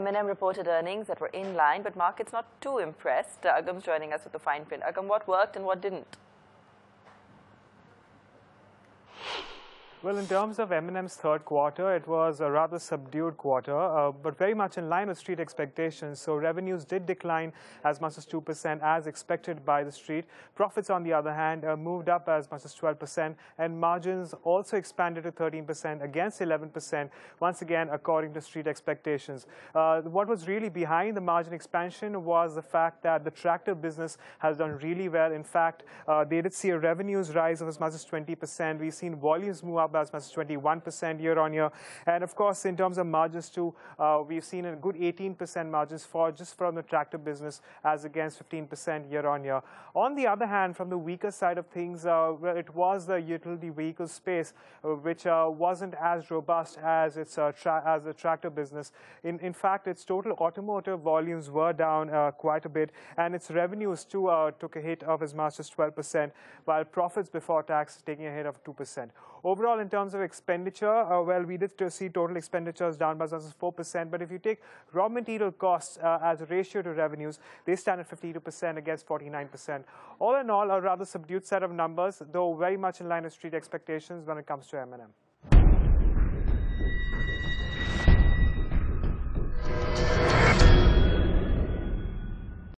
M&M reported earnings that were in line, but markets not too impressed. Uh, Agam's joining us with the fine print. Agam, what worked and what didn't? Well, in terms of M&M's third quarter, it was a rather subdued quarter, uh, but very much in line with street expectations. So revenues did decline as much as 2% as expected by the street. Profits, on the other hand, uh, moved up as much as 12%, and margins also expanded to 13% against 11%, once again, according to street expectations. Uh, what was really behind the margin expansion was the fact that the tractor business has done really well. In fact, uh, they did see a revenues rise of as much as 20%. We've seen volumes move up as much as 21% year on year. And of course, in terms of margins too, uh, we've seen a good 18% margins for just from the tractor business as against 15% year on year. On the other hand, from the weaker side of things, uh, it was the utility vehicle space, uh, which uh, wasn't as robust as its uh, as the tractor business. In, in fact, its total automotive volumes were down uh, quite a bit, and its revenues too took a hit of as much as 12%, while profits before tax taking a hit of 2%. Overall, in terms of expenditure, uh, well, we did see total expenditures down by as 4%. But if you take raw material costs uh, as a ratio to revenues, they stand at 52% against 49%. All in all, a rather subdued set of numbers, though very much in line with street expectations when it comes to M&M.